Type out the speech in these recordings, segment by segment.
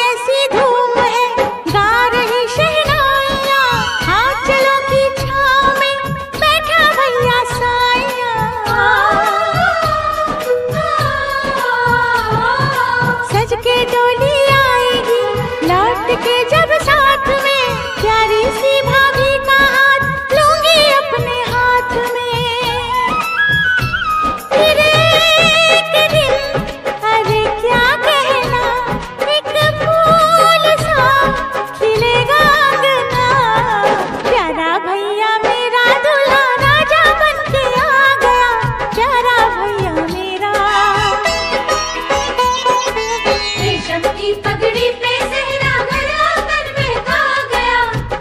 कैसी धूम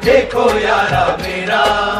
देखो यारा मेरा।